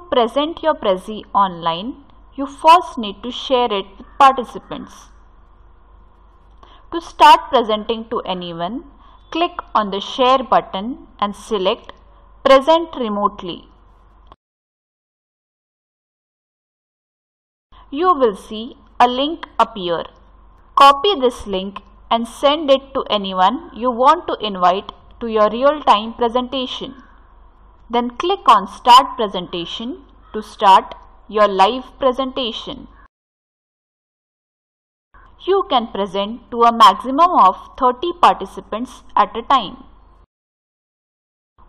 To present your Prezi online, you first need to share it with participants. To start presenting to anyone, click on the share button and select present remotely. You will see a link appear. Copy this link and send it to anyone you want to invite to your real-time presentation. Then click on Start Presentation to start your live presentation. You can present to a maximum of 30 participants at a time.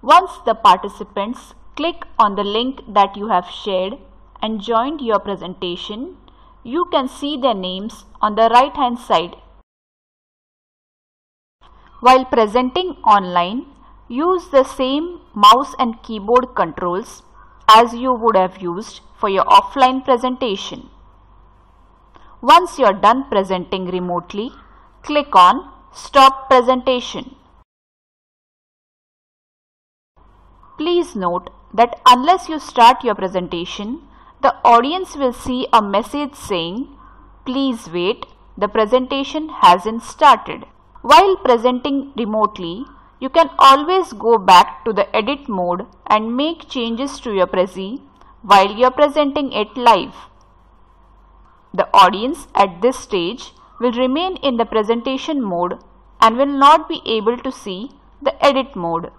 Once the participants click on the link that you have shared and joined your presentation, you can see their names on the right hand side. While presenting online, use the same mouse and keyboard controls as you would have used for your offline presentation. Once you are done presenting remotely, click on Stop Presentation. Please note that unless you start your presentation, the audience will see a message saying, Please wait, the presentation hasn't started. While presenting remotely, you can always go back to the edit mode and make changes to your Prezi while you are presenting it live. The audience at this stage will remain in the presentation mode and will not be able to see the edit mode.